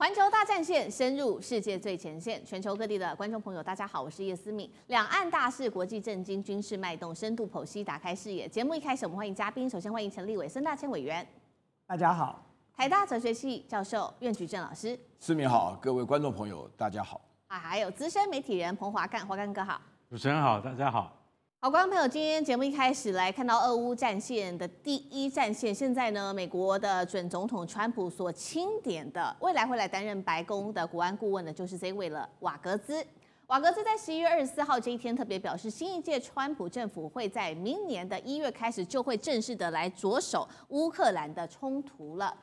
环球大战线深入世界最前线，全球各地的观众朋友，大家好，我是叶思敏。两岸大事、国际震惊、军事脉动，深度剖析，打开视野。节目一开始，我们欢迎嘉宾，首先欢迎陈立伟、孙大千委员。大家好，台大哲学系教授苑菊正老师。思敏好，各位观众朋友，大家好。啊，还有资深媒体人彭华干，华干哥好。主持人好，大家好。好，观众朋友，今天节目一开始来看到俄乌战线的第一战线，现在呢，美国的准总统川普所钦点的，未来会来担任白宫的国安顾问的，就是这位了，瓦格兹。瓦格兹在十一月二十四号这一天特别表示，新一届川普政府会在明年的一月开始就会正式的来着手乌克兰的冲突了。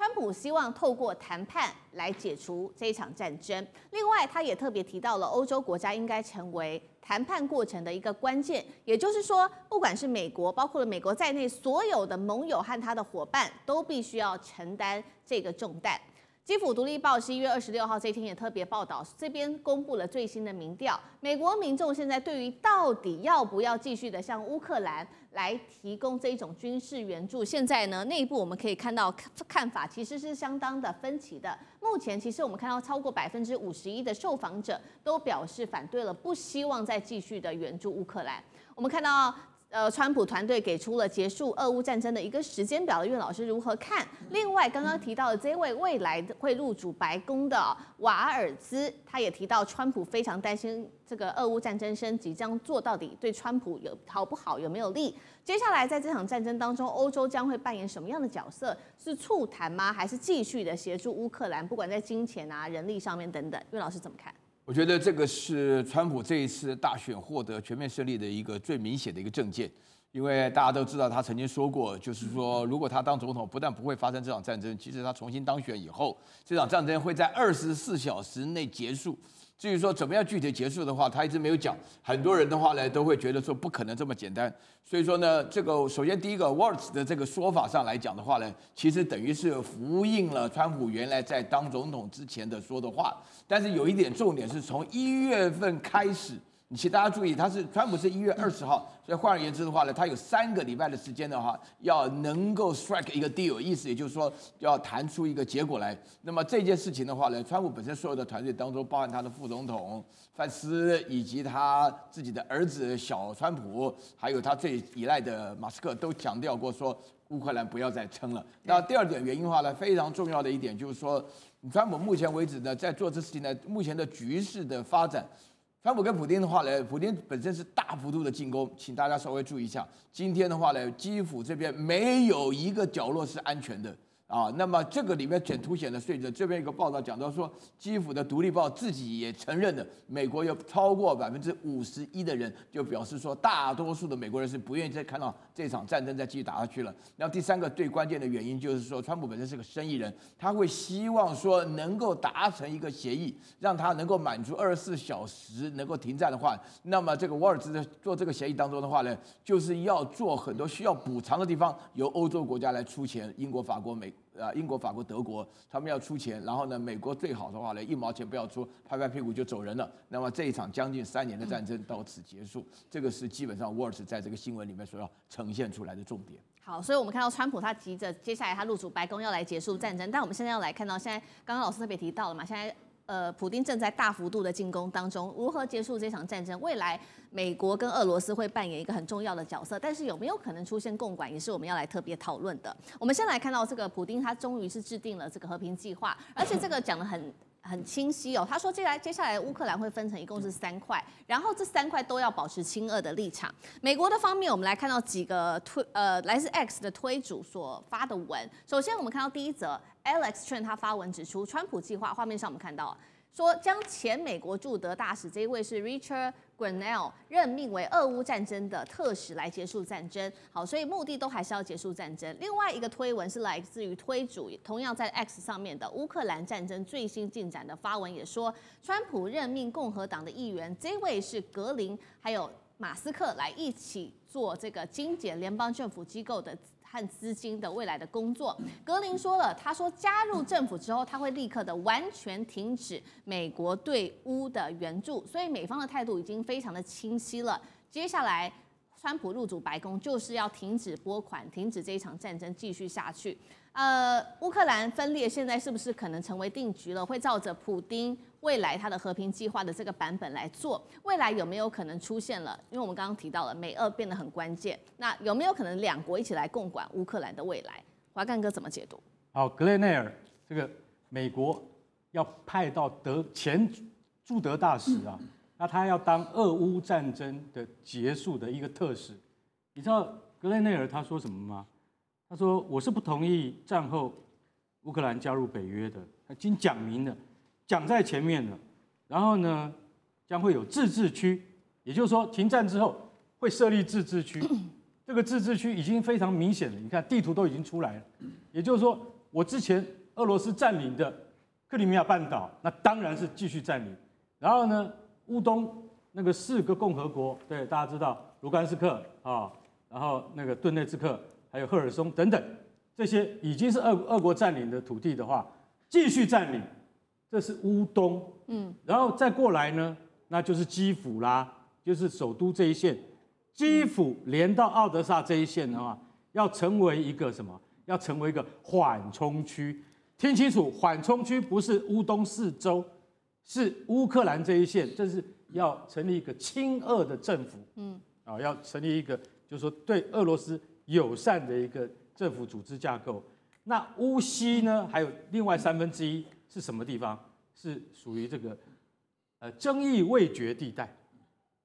川普希望透过谈判来解除这一场战争。另外，他也特别提到了欧洲国家应该成为谈判过程的一个关键，也就是说，不管是美国，包括了美国在内所有的盟友和他的伙伴，都必须要承担这个重担。基辅独立报十一月二十六号这天也特别报道，这边公布了最新的民调，美国民众现在对于到底要不要继续的向乌克兰来提供这种军事援助，现在呢内部我们可以看到看法其实是相当的分歧的。目前其实我们看到超过百分之五十一的受访者都表示反对了，不希望再继续的援助乌克兰。我们看到。呃，川普团队给出了结束俄乌战争的一个时间表，岳老师如何看？另外，刚刚提到的这位未来会入主白宫的瓦尔兹，他也提到川普非常担心这个俄乌战争升级，这样做到底对川普有好不好，有没有利？接下来在这场战争当中，欧洲将会扮演什么样的角色？是促谈吗？还是继续的协助乌克兰？不管在金钱啊、人力上面等等，岳老师怎么看？我觉得这个是川普这一次大选获得全面胜利的一个最明显的一个证件，因为大家都知道他曾经说过，就是说如果他当总统，不但不会发生这场战争，其实他重新当选以后，这场战争会在二十四小时内结束。至于说怎么样具体结束的话，他一直没有讲。很多人的话呢，都会觉得说不可能这么简单。所以说呢，这个首先第一个 words 的这个说法上来讲的话呢，其实等于是呼应了川普原来在当总统之前的说的话。但是有一点重点是从一月份开始。请大家注意，他是川普是一月二十号，所以换而言之的话呢，他有三个礼拜的时间的话，要能够 strike 一个 deal，意思也就是说要谈出一个结果来。那么这件事情的话呢，川普本身所有的团队当中，包含他的副总统范斯，以及他自己的儿子小川普，还有他最依赖的马斯克，都强调过说乌克兰不要再撑了。那第二点原因的话呢，非常重要的一点就是说，川普目前为止呢，在做这事情呢，目前的局势的发展。川普跟普京的话呢，普京本身是大幅度的进攻，请大家稍微注意一下。今天的话呢，基辅这边没有一个角落是安全的。啊，那么这个里面简凸显的，随着这边一个报道讲到说，基辅的独立报自己也承认了，美国有超过百分之五十一的人就表示说，大多数的美国人是不愿意再看到这场战争再继续打下去了。然后第三个最关键的原因就是说，川普本身是个生意人，他会希望说能够达成一个协议，让他能够满足二十四小时能够停战的话，那么这个沃尔兹在做这个协议当中的话呢，就是要做很多需要补偿的地方，由欧洲国家来出钱，英国、法国、美。啊，英国、法国、德国，他们要出钱，然后呢，美国最好的话呢，一毛钱不要出，拍拍屁股就走人了。那么这一场将近三年的战争到此结束，这个是基本上沃尔斯在这个新闻里面所要呈现出来的重点。好，所以我们看到川普他急着接下来他入主白宫要来结束战争，但我们现在要来看到现在刚刚老师特别提到了嘛，现在。呃，普京正在大幅度的进攻当中，如何结束这场战争？未来美国跟俄罗斯会扮演一个很重要的角色，但是有没有可能出现共管，也是我们要来特别讨论的。我们先来看到这个普京，他终于是制定了这个和平计划，而且这个讲的很。很清晰哦，他说接下来接下来乌克兰会分成一共是三块，然后这三块都要保持亲俄的立场。美国的方面，我们来看到几个推呃来自 X 的推主所发的文。首先，我们看到第一则，Alex 劝他发文指出，川普计划画面上我们看到。说将前美国驻德大使这一位是 Richard Grenell 任命为俄乌战争的特使来结束战争。好，所以目的都还是要结束战争。另外一个推文是来自于推主，同样在 X 上面的乌克兰战争最新进展的发文也说，川普任命共和党的议员这位是格林，还有马斯克来一起做这个精简联邦政府机构的。和资金的未来的工作，格林说了，他说加入政府之后，他会立刻的完全停止美国对乌的援助，所以美方的态度已经非常的清晰了。接下来，川普入主白宫就是要停止拨款，停止这一场战争继续下去。呃，乌克兰分裂现在是不是可能成为定局了？会照着普丁未来他的和平计划的这个版本来做？未来有没有可能出现了？因为我们刚刚提到了美俄变得很关键，那有没有可能两国一起来共管乌克兰的未来？华干哥怎么解读？好，格雷内尔这个美国要派到德前驻德大使啊，那他要当俄乌战争的结束的一个特使。你知道格雷内尔他说什么吗？他说：“我是不同意战后乌克兰加入北约的，已经讲明了，讲在前面了。然后呢，将会有自治区，也就是说，停战之后会设立自治区。这个自治区已经非常明显了，你看地图都已经出来了。也就是说，我之前俄罗斯占领的克里米亚半岛，那当然是继续占领。然后呢，乌东那个四个共和国，对大家知道，卢甘斯克啊，然后那个顿内茨克。”还有赫尔松等等，这些已经是俄俄国占领的土地的话，继续占领，这是乌东，嗯，然后再过来呢，那就是基辅啦，就是首都这一线，基辅连到奥德萨这一线的话，要成为一个什么？要成为一个缓冲区。听清楚，缓冲区不是乌东四周，是乌克兰这一线，这是要成立一个亲俄的政府，嗯，啊，要成立一个，就是说对俄罗斯。友善的一个政府组织架构，那乌西呢？还有另外三分之一是什么地方？是属于这个呃争议未决地带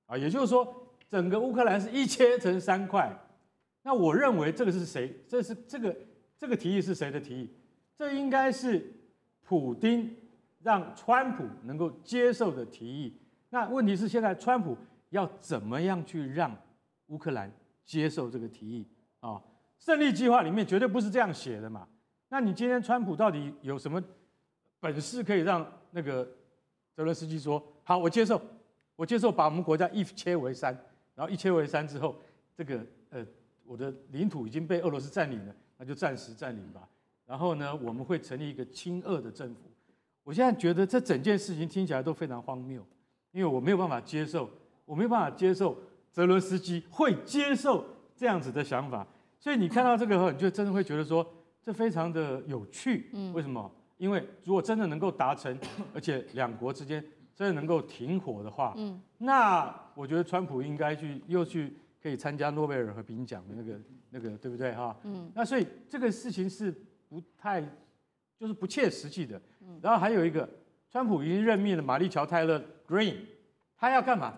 啊，也就是说，整个乌克兰是一切成三块。那我认为这个是谁？这是这个这个提议是谁的提议？这应该是普丁让川普能够接受的提议。那问题是现在川普要怎么样去让乌克兰接受这个提议？啊，胜利计划里面绝对不是这样写的嘛？那你今天川普到底有什么本事可以让那个泽伦斯基说好，我接受，我接受把我们国家一切为三，然后一切为三之后，这个呃我的领土已经被俄罗斯占领了，那就暂时占领吧。然后呢，我们会成立一个亲俄的政府。我现在觉得这整件事情听起来都非常荒谬，因为我没有办法接受，我没有办法接受泽伦斯基会接受这样子的想法。所以你看到这个后，你就真的会觉得说这非常的有趣。嗯，为什么？因为如果真的能够达成，而且两国之间真的能够停火的话，嗯，那我觉得川普应该去又去可以参加诺贝尔和平奖的那个那个，对不对哈？嗯，那所以这个事情是不太就是不切实际的。嗯，然后还有一个，川普已经任命了玛丽乔泰勒 Green，他要干嘛？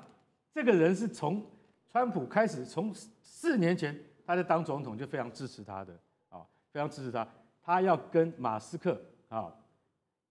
这个人是从川普开始，从四年前。他在当总统就非常支持他的啊，非常支持他。他要跟马斯克啊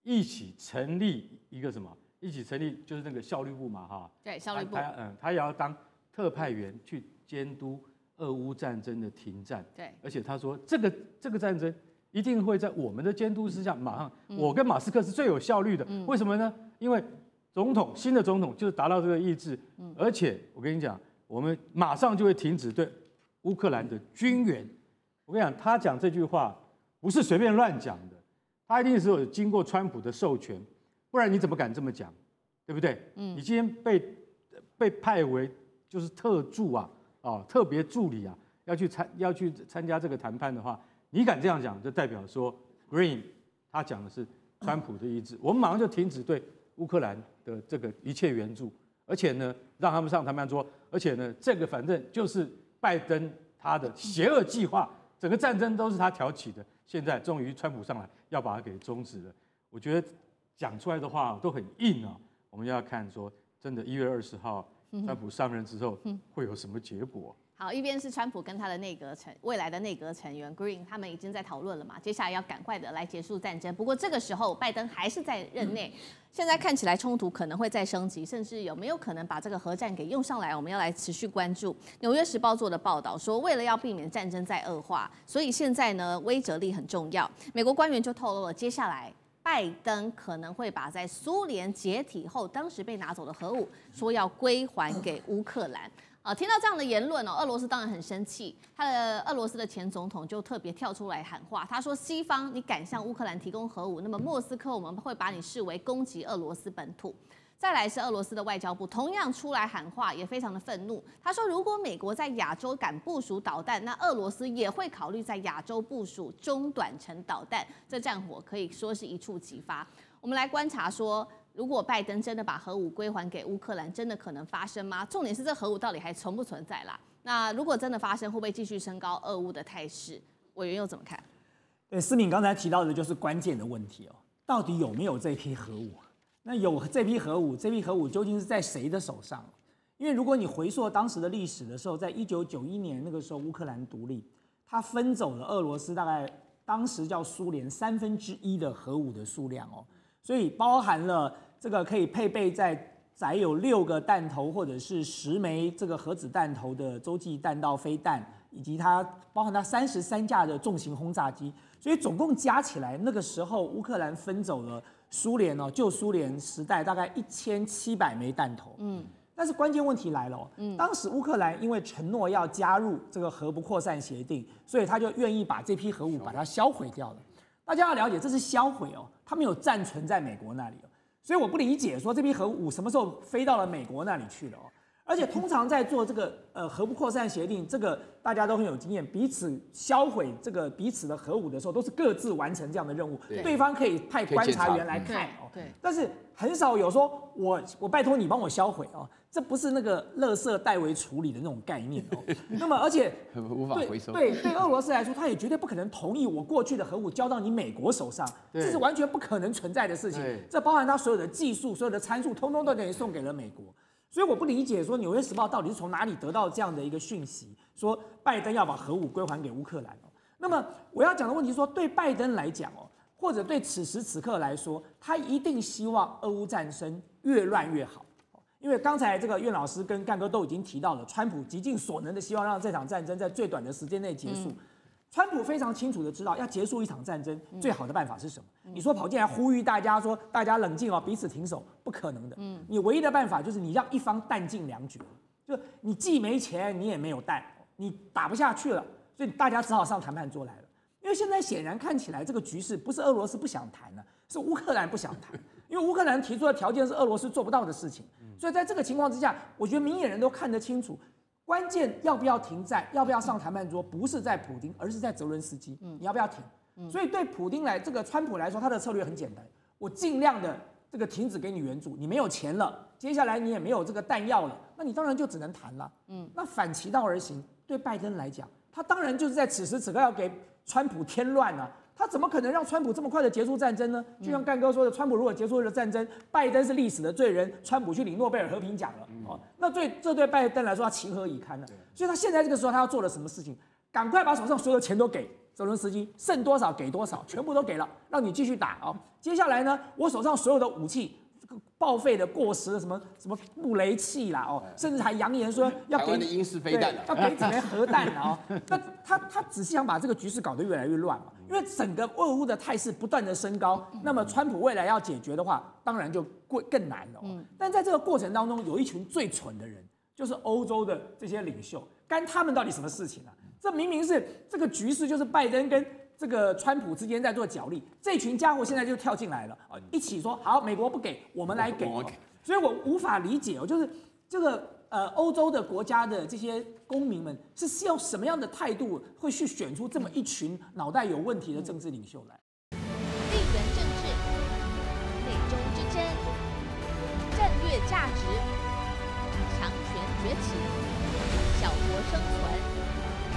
一起成立一个什么？一起成立就是那个效率部嘛哈。对，效率部。他嗯，他也要当特派员去监督俄乌战争的停战。对。而且他说这个这个战争一定会在我们的监督之下马上。我跟马斯克是最有效率的。为什么呢？因为总统新的总统就是达到这个意志。嗯。而且我跟你讲，我们马上就会停止对。乌克兰的军援，我跟你讲，他讲这句话不是随便乱讲的，他一定是有经过川普的授权，不然你怎么敢这么讲，对不对？嗯，你今天被被派为就是特助啊，啊，特别助理啊，要去参要去参加这个谈判的话，你敢这样讲，就代表说 Green 他讲的是川普的意志，我们马上就停止对乌克兰的这个一切援助，而且呢，让他们上谈判桌，而且呢，这个反正就是。拜登他的邪恶计划，整个战争都是他挑起的。现在终于川普上来要把它给终止了。我觉得讲出来的话都很硬啊。我们要看说，真的，一月二十号川普上任之后会有什么结果？好，一边是川普跟他的内阁成未来的内阁成员 Green，他们已经在讨论了嘛，接下来要赶快的来结束战争。不过这个时候拜登还是在任内，现在看起来冲突可能会再升级，甚至有没有可能把这个核战给用上来？我们要来持续关注。纽约时报做的报道说，为了要避免战争再恶化，所以现在呢威慑力很重要。美国官员就透露了，接下来拜登可能会把在苏联解体后当时被拿走的核武，说要归还给乌克兰。啊，听到这样的言论哦，俄罗斯当然很生气。他的俄罗斯的前总统就特别跳出来喊话，他说：“西方，你敢向乌克兰提供核武，那么莫斯科我们会把你视为攻击俄罗斯本土。”再来是俄罗斯的外交部，同样出来喊话，也非常的愤怒。他说，如果美国在亚洲敢部署导弹，那俄罗斯也会考虑在亚洲部署中短程导弹。这战火可以说是一触即发。我们来观察说，如果拜登真的把核武归还给乌克兰，真的可能发生吗？重点是这核武到底还存不存在啦？那如果真的发生，会不会继续升高俄乌的态势？委员又怎么看？对，思敏刚才提到的就是关键的问题哦，到底有没有这批核武？那有这批核武，这批核武究竟是在谁的手上？因为如果你回溯当时的历史的时候，在一九九一年那个时候，乌克兰独立，它分走了俄罗斯大概当时叫苏联三分之一的核武的数量哦，所以包含了这个可以配备在载有六个弹头或者是十枚这个核子弹头的洲际弹道飞弹，以及它包含它三十三架的重型轰炸机，所以总共加起来，那个时候乌克兰分走了。苏联哦，旧苏联时代大概一千七百枚弹头，嗯，但是关键问题来了，嗯，当时乌克兰因为承诺要加入这个核不扩散协定，所以他就愿意把这批核武把它销毁掉了。大家要了解，这是销毁哦，它没有暂存在美国那里哦，所以我不理解说这批核武什么时候飞到了美国那里去了哦。而且通常在做这个呃核不扩散协定，这个大家都很有经验，彼此销毁这个彼此的核武的时候，都是各自完成这样的任务，对方可以派观察员来看哦。对。但是很少有说我我拜托你帮我销毁哦，这不是那个垃圾代为处理的那种概念哦。那么而且无法回收。对对，俄罗斯来说，他也绝对不可能同意我过去的核武交到你美国手上，这是完全不可能存在的事情。这包含他所有的技术、所有的参数，通通都等于送给了美国。所以我不理解，说《纽约时报》到底是从哪里得到这样的一个讯息，说拜登要把核武归还给乌克兰哦。那么我要讲的问题说，对拜登来讲哦，或者对此时此刻来说，他一定希望俄乌战争越乱越好。因为刚才这个苑老师跟干哥都已经提到了，川普极尽所能的希望让这场战争在最短的时间内结束。川普非常清楚的知道，要结束一场战争，最好的办法是什么？你说跑进来呼吁大家说，大家冷静哦，彼此停手，不可能的。嗯，你唯一的办法就是你让一方弹尽粮绝，就你既没钱，你也没有弹，你打不下去了，所以大家只好上谈判桌来了。因为现在显然看起来这个局势不是俄罗斯不想谈了，是乌克兰不想谈，因为乌克兰提出的条件是俄罗斯做不到的事情。所以在这个情况之下，我觉得明眼人都看得清楚。关键要不要停战，要不要上谈判桌，不是在普京，而是在泽伦斯基。嗯，你要不要停？所以对普京来，这个川普来说，他的策略很简单，我尽量的这个停止给你援助，你没有钱了，接下来你也没有这个弹药了，那你当然就只能谈了。嗯，那反其道而行，对拜登来讲，他当然就是在此时此刻要给川普添乱了。他怎么可能让川普这么快的结束战争呢？就像干哥说的，川普如果结束了战争，拜登是历史的罪人，川普去领诺贝尔和平奖了。哦，那对这对拜登来说，他情何以堪呢？所以他现在这个时候，他要做的什么事情？赶快把手上所有的钱都给泽伦斯基，剩多少给多少，全部都给了，让你继续打啊！接下来呢，我手上所有的武器。报废的、过时的什么什么布雷器啦，哦，甚至还扬言说要给英式飞弹，要给几枚核弹啊！那他他只是想把这个局势搞得越来越乱嘛，因为整个俄乌的态势不断的升高，那么川普未来要解决的话，当然就更更难了。嗯，但在这个过程当中，有一群最蠢的人，就是欧洲的这些领袖，干他们到底什么事情啊？这明明是这个局势，就是拜登跟。这个川普之间在做角力，这群家伙现在就跳进来了啊！一起说好，美国不给，我们来给。所以我无法理解哦，就是这个呃，欧洲的国家的这些公民们是用什么样的态度，会去选出这么一群脑袋有问题的政治领袖来？地缘政治、美中之争、战略价值、强权崛起、小国生存，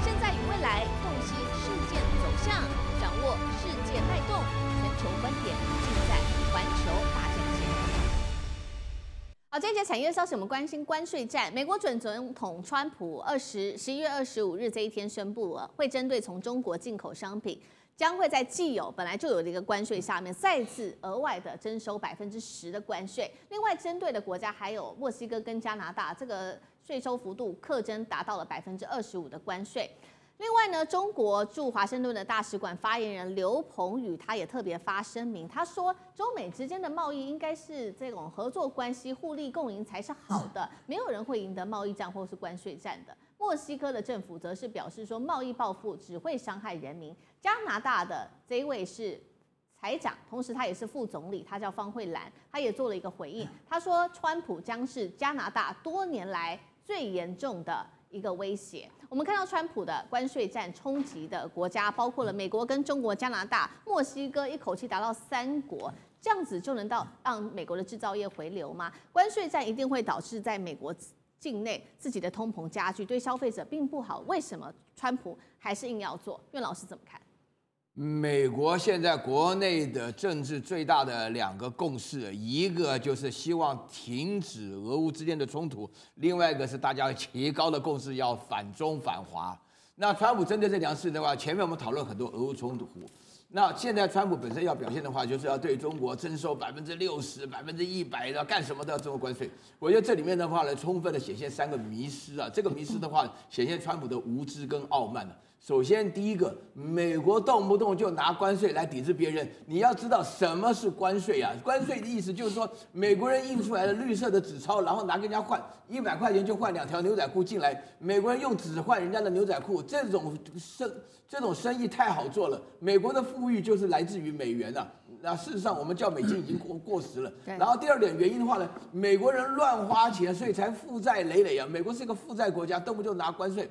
现在与未来洞悉事件走。向掌握世界脉动，全球观点尽在环球。好，这一节产业消息，我们关心关税战。美国准总统川普二十十一月二十五日这一天宣布了，会针对从中国进口商品，将会在既有本来就有的一个关税下面，再次额外的征收百分之十的关税。另外，针对的国家还有墨西哥跟加拿大，这个税收幅度课征达到了百分之二十五的关税。另外呢，中国驻华盛顿的大使馆发言人刘鹏宇他也特别发声明，他说，中美之间的贸易应该是这种合作关系，互利共赢才是好的，没有人会赢得贸易战或是关税战的。墨西哥的政府则是表示说，贸易报复只会伤害人民。加拿大的这一位是财长，同时他也是副总理，他叫方慧兰，他也做了一个回应，他说川普将是加拿大多年来最严重的一个威胁。我们看到川普的关税战冲击的国家，包括了美国、跟中国、加拿大、墨西哥，一口气达到三国，这样子就能到让美国的制造业回流吗？关税战一定会导致在美国境内自己的通膨加剧，对消费者并不好。为什么川普还是硬要做？苑老师怎么看？美国现在国内的政治最大的两个共识，一个就是希望停止俄乌之间的冲突，另外一个是大家提高的共识要反中反华。那川普针对这两事的话，前面我们讨论很多俄乌冲突，那现在川普本身要表现的话，就是要对中国征收百分之六十、百分之一百的干什么都要征收关税。我觉得这里面的话呢，充分的显现三个迷失啊，这个迷失的话，显现川普的无知跟傲慢了。首先，第一个，美国动不动就拿关税来抵制别人。你要知道什么是关税啊？关税的意思就是说，美国人印出来的绿色的纸钞，然后拿跟人家换，一百块钱就换两条牛仔裤进来。美国人用纸换人家的牛仔裤，这种生这种生意太好做了。美国的富裕就是来自于美元啊。那事实上，我们叫美金已经过过时了。然后第二点原因的话呢，美国人乱花钱，所以才负债累累啊。美国是一个负债国家，动不动拿关税。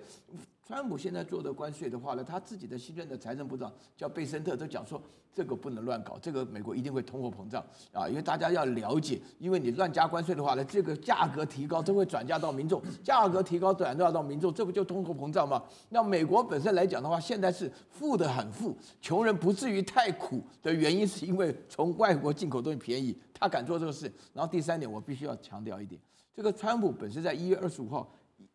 川普现在做的关税的话呢，他自己的新任的财政部长叫贝森特都讲说，这个不能乱搞，这个美国一定会通货膨胀啊！因为大家要了解，因为你乱加关税的话呢，这个价格提高都会转嫁到民众，价格提高转嫁到民众，这不就通货膨胀吗？那美国本身来讲的话，现在是富的很富，穷人不至于太苦的原因，是因为从外国进口东西便宜，他敢做这个事。然后第三点，我必须要强调一点，这个川普本身在一月二十五号。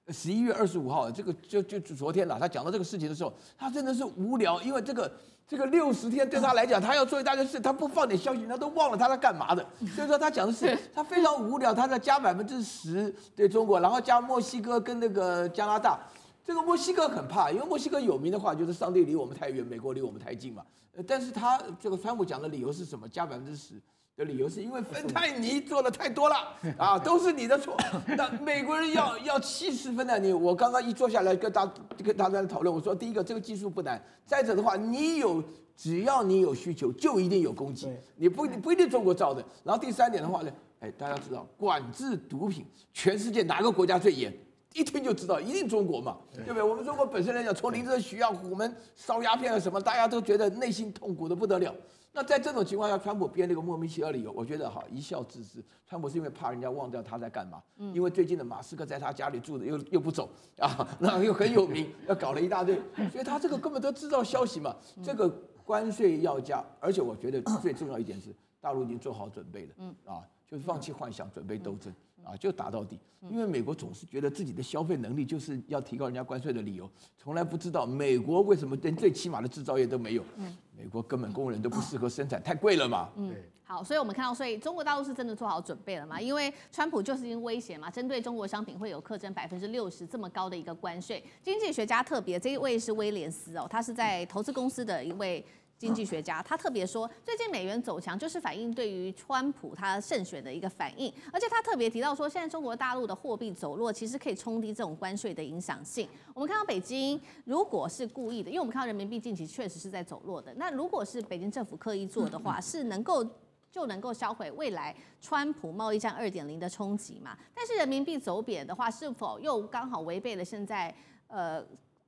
十一月二十五号，这个就就昨天了。他讲到这个事情的时候，他真的是无聊，因为这个这个六十天对他来讲，他要做一大堆事，他不放点消息，他都忘了他在干嘛的。所以说他讲的是他非常无聊，他在加百分之十对中国，然后加墨西哥跟那个加拿大。这个墨西哥很怕，因为墨西哥有名的话就是上帝离我们太远，美国离我们太近嘛。但是他这个川普讲的理由是什么？加百分之十。的理由是因为 芬太尼做的太多了啊，都是你的错。那美国人要要稀释芬太尼，我刚刚一坐下来跟大跟大家讨论，我说第一个这个技术不难，再者的话你有只要你有需求就一定有供给，你不不一定中国造的。然后第三点的话呢，哎大家知道管制毒品，全世界哪个国家最严？一听就知道一定中国嘛，对不对？我们中国本身来讲，从林则徐啊，虎门烧鸦片啊什么，大家都觉得内心痛苦的不得了。那在这种情况下，川普编了一个莫名其妙理由，我觉得哈一笑置之。川普是因为怕人家忘掉他在干嘛，因为最近的马斯克在他家里住的又又不走啊，那又很有名，要搞了一大堆，所以他这个根本都制造消息嘛。这个关税要加，而且我觉得最重要一点是，大陆已经做好准备了，嗯啊，就是放弃幻想，准备斗争。啊，就打到底，因为美国总是觉得自己的消费能力就是要提高人家关税的理由，从来不知道美国为什么连最起码的制造业都没有。嗯，美国根本工人都不适合生产，太贵了嘛。嗯，好，所以我们看到，所以中国大陆是真的做好准备了嘛？因为川普就是因威胁嘛，针对中国商品会有课征百分之六十这么高的一个关税。经济学家特别这一位是威廉斯哦，他是在投资公司的一位。经济学家他特别说，最近美元走强就是反映对于川普他胜选的一个反应，而且他特别提到说，现在中国大陆的货币走弱，其实可以冲低这种关税的影响性。我们看到北京如果是故意的，因为我们看到人民币近期确实是在走弱的，那如果是北京政府刻意做的话，是能够就能够销毁未来川普贸易战二点零的冲击嘛？但是人民币走贬的话，是否又刚好违背了现在呃？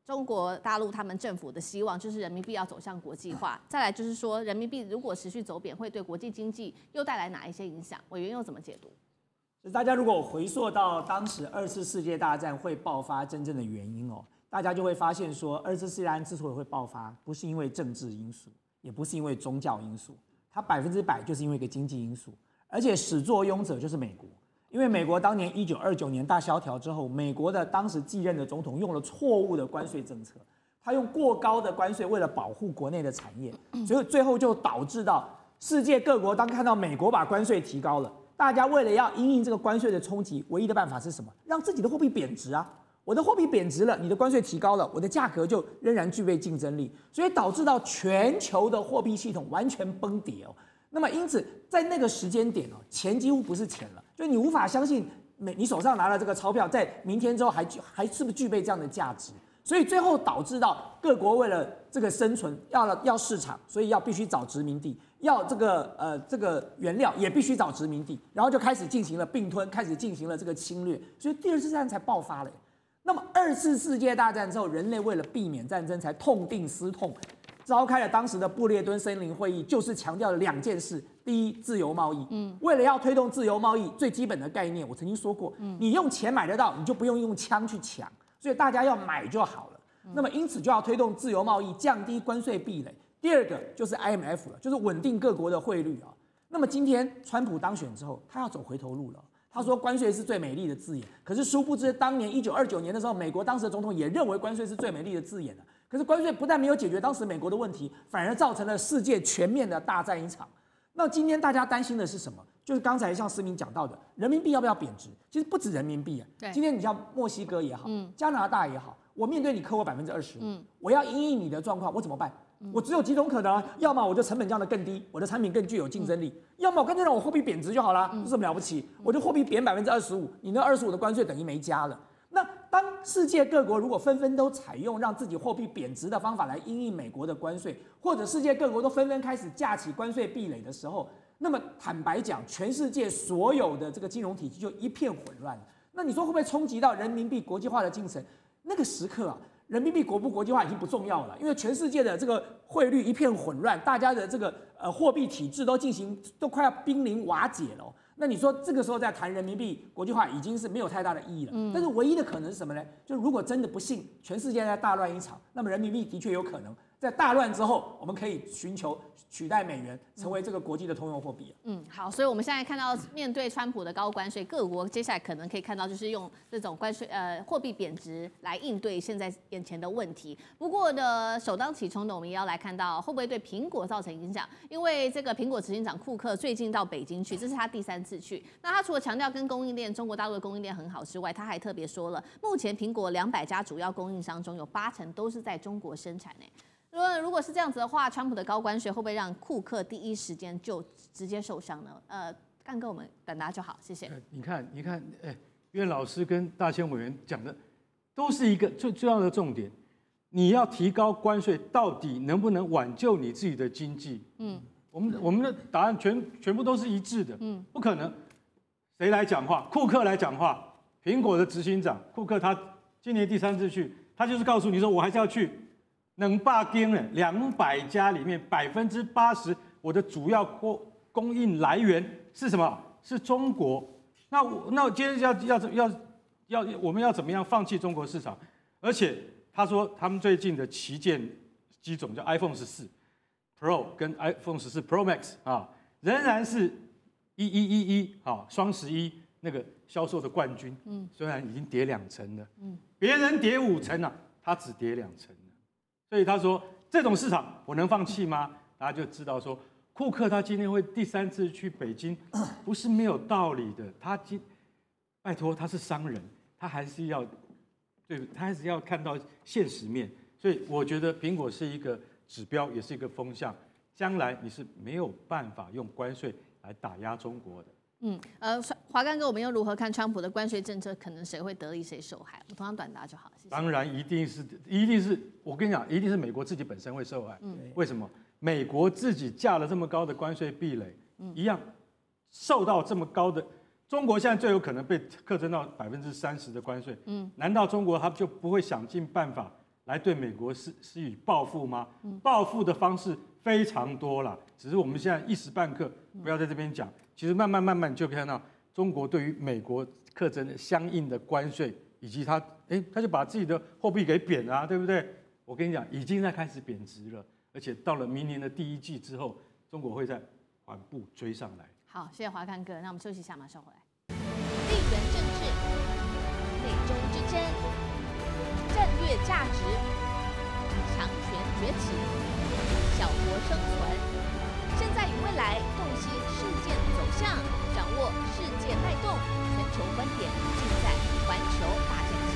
中国大陆他们政府的希望就是人民币要走向国际化，再来就是说人民币如果持续走贬，会对国际经济又带来哪一些影响？委员又怎么解读？大家如果回溯到当时二次世界大战会爆发真正的原因哦，大家就会发现说，二次世界大战之所以会爆发，不是因为政治因素，也不是因为宗教因素，它百分之百就是因为一个经济因素，而且始作俑者就是美国。因为美国当年一九二九年大萧条之后，美国的当时继任的总统用了错误的关税政策，他用过高的关税为了保护国内的产业，所以最后就导致到世界各国当看到美国把关税提高了，大家为了要应应这个关税的冲击，唯一的办法是什么？让自己的货币贬值啊！我的货币贬值了，你的关税提高了，我的价格就仍然具备竞争力，所以导致到全球的货币系统完全崩跌哦。那么因此在那个时间点哦，钱几乎不是钱了。就你无法相信，每你手上拿了这个钞票，在明天之后还具还是不是具备这样的价值？所以最后导致到各国为了这个生存，要要市场，所以要必须找殖民地，要这个呃这个原料也必须找殖民地，然后就开始进行了并吞，开始进行了这个侵略，所以第二次战争才爆发了。那么二次世界大战之后，人类为了避免战争，才痛定思痛，召开了当时的布列敦森林会议，就是强调了两件事：第一，自由贸易。嗯，为了要推动自由贸易，最基本的概念，我曾经说过，嗯你用钱买得到，你就不用用枪去抢，所以大家要买就好了。那么因此就要推动自由贸易，降低关税壁垒。第二个就是 IMF 了，就是稳定各国的汇率啊。那么今天川普当选之后，他要走回头路了。他说关税是最美丽的字眼，可是殊不知，当年一九二九年的时候，美国当时的总统也认为关税是最美丽的字眼的。可是关税不但没有解决当时美国的问题，反而造成了世界全面的大战一场。那今天大家担心的是什么？就是刚才像思明讲到的，人民币要不要贬值？其实不止人民币啊，今天你像墨西哥也好，加拿大也好，我面对你扣我百分之二十，我要因应你的状况，我怎么办？我只有几种可能，要么我就成本降得更低，我的产品更具有竞争力；要么我干脆让我货币贬值就好了，有什么了不起？我就货币贬百分之二十五，你那二十五的关税等于没加了。当世界各国如果纷纷都采用让自己货币贬值的方法来因应美国的关税，或者世界各国都纷纷开始架起关税壁垒的时候，那么坦白讲，全世界所有的这个金融体系就一片混乱。那你说会不会冲击到人民币国际化的进程？那个时刻啊。人民币国不国际化已经不重要了，因为全世界的这个汇率一片混乱，大家的这个呃货币体制都进行都快要濒临瓦解了。那你说这个时候在谈人民币国际化已经是没有太大的意义了。嗯。但是唯一的可能是什么呢？就如果真的不幸全世界在大乱一场，那么人民币的确有可能在大乱之后，我们可以寻求。取代美元成为这个国际的通用货币。嗯，好，所以我们现在看到面对川普的高关税，各国接下来可能可以看到就是用这种关税呃货币贬值来应对现在眼前的问题。不过呢，首当其冲的我们也要来看到会不会对苹果造成影响？因为这个苹果执行长库克最近到北京去，这是他第三次去。那他除了强调跟供应链中国大陆的供应链很好之外，他还特别说了，目前苹果两百家主要供应商中有八成都是在中国生产呢。如果如果是这样子的话，川普的高关税会不会让库克第一时间就直接受伤呢？呃，干哥，我们等答就好，谢谢。你看，你看，哎，岳老师跟大千委员讲的都是一个最重要的重点。你要提高关税，到底能不能挽救你自己的经济？嗯，我们我们的答案全全部都是一致的。嗯，不可能。谁来讲话？库克来讲话。苹果的执行长库克，他今年第三次去，他就是告诉你说，我还是要去。能霸金了，两百家里面百分之八十，我的主要供供应来源是什么？是中国。那我那我今天要要要要我们要怎么样放弃中国市场？而且他说他们最近的旗舰机种叫 iPhone 十四 Pro 跟 iPhone 十四 Pro Max 啊，仍然是一一一一啊双十一那个销售的冠军。嗯，虽然已经跌两成了，嗯，别人跌五成了，他只跌两成。所以他说这种市场我能放弃吗？大家就知道说库克他今天会第三次去北京，不是没有道理的。他今拜托他是商人，他还是要对，他还是要看到现实面。所以我觉得苹果是一个指标，也是一个风向。将来你是没有办法用关税来打压中国的。嗯，呃，华干哥，我们又如何看川普的关税政策？可能谁会得利，谁受害？我同样短答就好。当然，一定是，一定是我跟你讲，一定是美国自己本身会受害。嗯，为什么？美国自己架了这么高的关税壁垒，一样受到这么高的。中国现在最有可能被课征到百分之三十的关税。嗯，难道中国他就不会想尽办法来对美国施施以报复吗？报复的方式非常多了，只是我们现在一时半刻不要在这边讲。其实慢慢慢慢就可以看到中国对于美国课征相应的关税，以及它，哎，他就把自己的货币给贬了，对不对？我跟你讲，已经在开始贬值了，而且到了明年的第一季之后，中国会在缓步追上来。好，谢谢华康哥，那我们休息一下，马上回来。地缘政治、内中之争、战略价值、强权崛起、小国生存，现在与未来洞悉事件走。向掌握世界脉动，全球观点尽在环球大战线。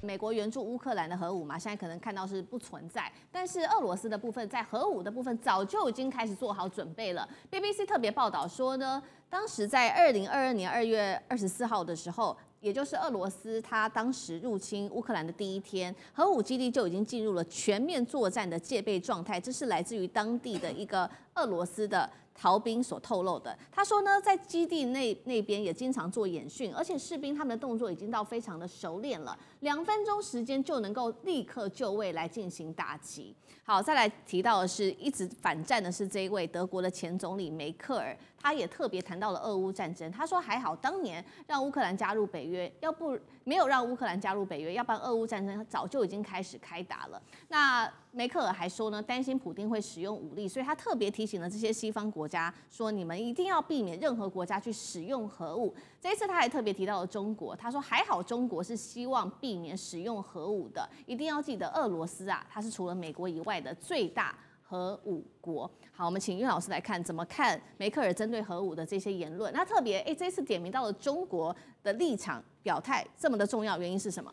美国援助乌克兰的核武嘛，现在可能看到是不存在，但是俄罗斯的部分在核武的部分早就已经开始做好准备了。BBC 特别报道说呢，当时在二零二二年二月二十四号的时候。也就是俄罗斯，他当时入侵乌克兰的第一天，核武基地就已经进入了全面作战的戒备状态。这是来自于当地的一个俄罗斯的逃兵所透露的。他说呢，在基地那那边也经常做演训，而且士兵他们的动作已经到非常的熟练了，两分钟时间就能够立刻就位来进行打击。好，再来提到的是一直反战的是这一位德国的前总理梅克尔。他也特别谈到了俄乌战争，他说还好当年让乌克兰加入北约，要不没有让乌克兰加入北约，要不然俄乌战争早就已经开始开打了。那梅克尔还说呢，担心普京会使用武力，所以他特别提醒了这些西方国家，说你们一定要避免任何国家去使用核武。这一次他还特别提到了中国，他说还好中国是希望避免使用核武的，一定要记得俄罗斯啊，它是除了美国以外的最大。核武国，好，我们请岳老师来看怎么看梅克尔针对核武的这些言论。那特别，诶，这次点名到了中国的立场表态这么的重要，原因是什么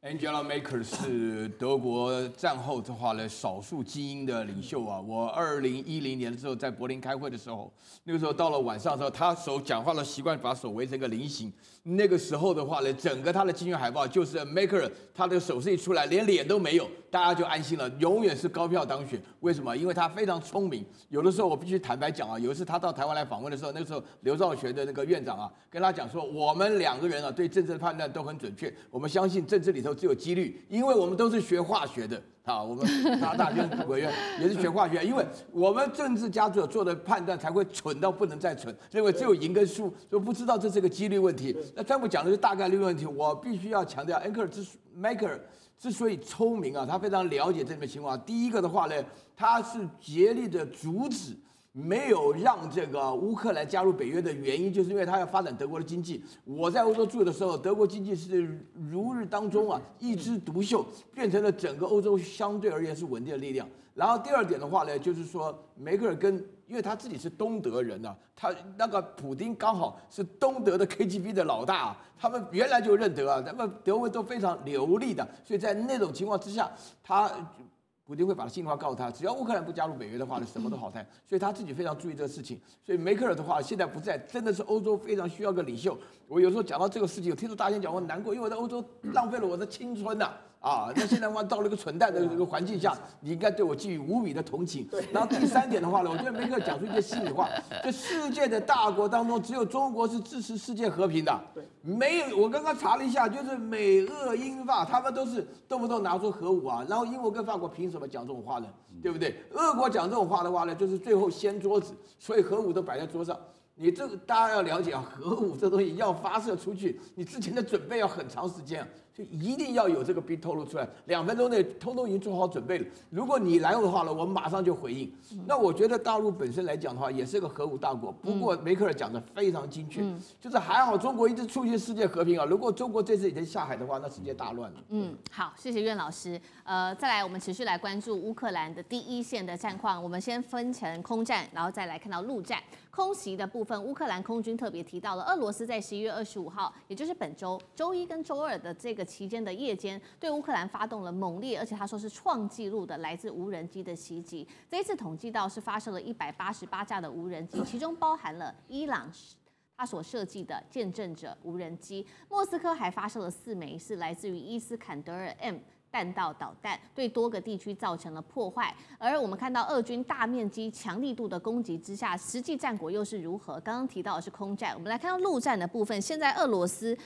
？Angela Merkel 是德国战后的话呢，少数精英的领袖啊。我二零一零年的时候在柏林开会的时候，那个时候到了晚上的时候，他手讲话的习惯把手围成一个菱形。那个时候的话呢，整个他的竞选海报就是 Merkel，他的手势一出来，连脸都没有，大家就安心了，永远是高票当选。为什么？因为他非常聪明。有的时候我必须坦白讲啊，有一次他到台湾来访问的时候，那个时候刘兆玄的那个院长啊，跟他讲说，我们两个人啊对政治的判断都很准确，我们相信政治里头。只有几率，因为我们都是学化学的啊，我们 拿大学委员也是学化学，因为我们政治家所做的判断才会蠢到不能再蠢，认为只有赢跟输，就不知道这是个几率问题。那川普讲的是大概率问题，我必须要强调，恩克尔之 maker 之所以聪明啊，他非常了解这里面情况。第一个的话呢，他是竭力的阻止。没有让这个乌克兰加入北约的原因，就是因为他要发展德国的经济。我在欧洲住的时候，德国经济是如日当中啊，一枝独秀，变成了整个欧洲相对而言是稳定的力量。然后第二点的话呢，就是说梅克尔跟，因为他自己是东德人呐，他那个普丁刚好是东德的 KGB 的老大，他们原来就认得啊，他们德文都非常流利的，所以在那种情况之下，他。普京会把他心里话告诉他，只要乌克兰不加入北约的话呢，什么都好谈。所以他自己非常注意这个事情。所以梅克尔的话现在不在，真的是欧洲非常需要个领袖。我有时候讲到这个事情，我听说大家讲我难过，因为我在欧洲浪费了我的青春呐。那现在话到了一个蠢蛋的这个环境下，你应该对我寄予无比的同情。然后第三点的话呢，我觉得梅克尔讲出一些心里话，这世界的大国当中，只有中国是支持世界和平的。对，没有。我刚刚查了一下，就是美、俄、英、法，他们都是动不动拿出核武啊。然后英国跟法国凭什么讲这种话呢？对不对？俄国讲这种话的话呢，就是最后掀桌子，所以核武都摆在桌上。你这个大家要了解啊，核武这东西要发射出去，你之前的准备要很长时间。就一定要有这个兵透露出来，两分钟内通通已经做好准备了。如果你来的话呢，我们马上就回应。那我觉得大陆本身来讲的话，也是个核武大国。不过梅克尔讲的非常精确，就是还好中国一直促进世界和平啊。如果中国这次已经下海的话，那世界大乱了。嗯，好，谢谢苑老师。呃，再来我们持续来关注乌克兰的第一线的战况。我们先分成空战，然后再来看到陆战。空袭的部分，乌克兰空军特别提到了俄罗斯在十一月二十五号，也就是本周周一跟周二的这个。期间的夜间，对乌克兰发动了猛烈，而且他说是创纪录的来自无人机的袭击。这一次统计到是发射了一百八十八架的无人机，其中包含了伊朗他所设计的见证者无人机。莫斯科还发射了四枚是来自于伊斯坎德尔 M 弹道导弹，对多个地区造成了破坏。而我们看到俄军大面积、强力度的攻击之下，实际战果又是如何？刚刚提到的是空战，我们来看到陆战的部分。现在俄罗斯。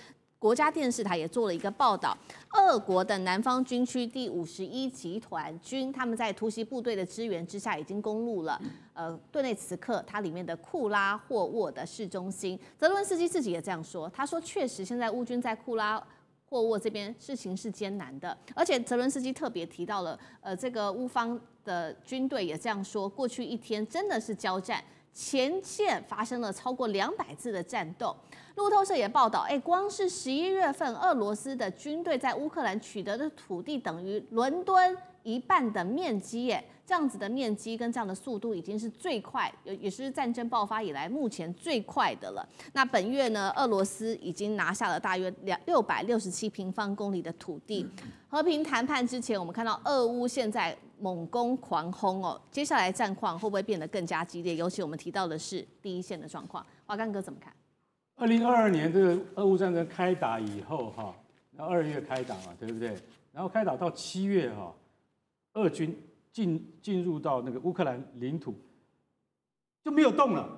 国家电视台也做了一个报道，俄国的南方军区第五十一集团军，他们在突袭部队的支援之下，已经攻入了呃顿内茨克它里面的库拉霍沃的市中心。泽伦斯基自己也这样说，他说确实现在乌军在库拉霍沃这边事情是艰难的，而且泽伦斯基特别提到了，呃这个乌方的军队也这样说，过去一天真的是交战。前线发生了超过两百次的战斗。路透社也报道，哎，光是十一月份，俄罗斯的军队在乌克兰取得的土地等于伦敦一半的面积，耶，这样子的面积跟这样的速度已经是最快，也也是战争爆发以来目前最快的了。那本月呢，俄罗斯已经拿下了大约两六百六十七平方公里的土地。和平谈判之前，我们看到俄乌现在。猛攻狂轰哦，接下来战况会不会变得更加激烈？尤其我们提到的是第一线的状况，华干哥怎么看？二零二二年这个俄乌战争开打以后哈，然后二月开打嘛，对不对？然后开打到七月哈，俄军进进入到那个乌克兰领土就没有动了，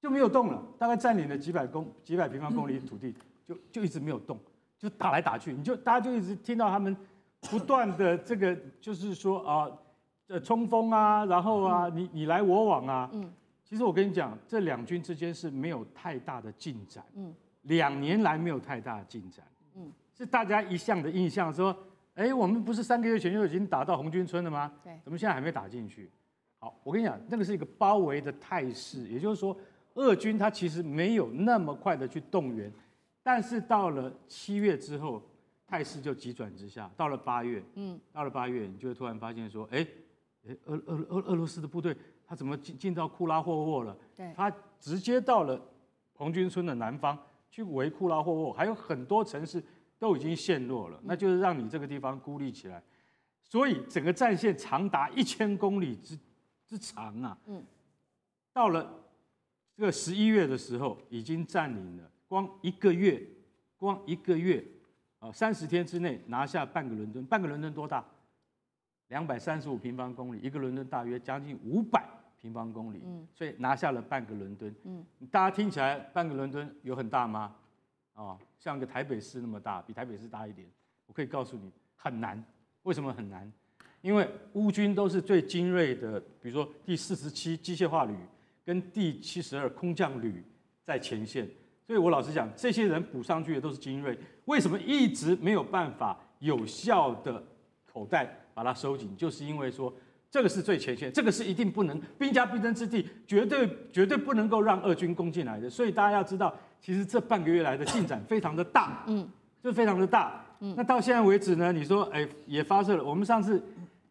就没有动了，大概占领了几百公几百平方公里土地，就就一直没有动，就打来打去，你就大家就一直听到他们不断的这个就是说啊，呃冲锋啊，然后啊你你来我往啊，嗯。其实我跟你讲，这两军之间是没有太大的进展，嗯，两年来没有太大的进展，嗯，是大家一向的印象说，哎，我们不是三个月前就已经打到红军村了吗？对，怎么现在还没打进去？好，我跟你讲，那个是一个包围的态势，也就是说，俄军他其实没有那么快的去动员，但是到了七月之后，态势就急转直下，到了八月，嗯，到了八月，你就会突然发现说，哎，哎，俄俄俄俄罗斯的部队。他怎么进进到库拉霍沃了？对，他直接到了红军村的南方去围库拉霍沃，还有很多城市都已经陷落了，那就是让你这个地方孤立起来。所以整个战线长达一千公里之之长啊！嗯，到了这个十一月的时候，已经占领了，光一个月，光一个月啊，三十天之内拿下半个伦敦。半个伦敦多大？两百三十五平方公里，一个伦敦大约将近五百。平方公里，嗯，所以拿下了半个伦敦，嗯，大家听起来半个伦敦有很大吗？啊，像个台北市那么大，比台北市大一点。我可以告诉你，很难。为什么很难？因为乌军都是最精锐的，比如说第四十七机械化旅跟第七十二空降旅在前线，所以我老实讲，这些人补上去的都是精锐。为什么一直没有办法有效的口袋把它收紧？就是因为说。这个是最前线，这个是一定不能兵家必争之地，绝对绝对不能够让俄军攻进来的。所以大家要知道，其实这半个月来的进展非常的大，嗯，就非常的大。嗯，那到现在为止呢，你说，哎，也发射了。我们上次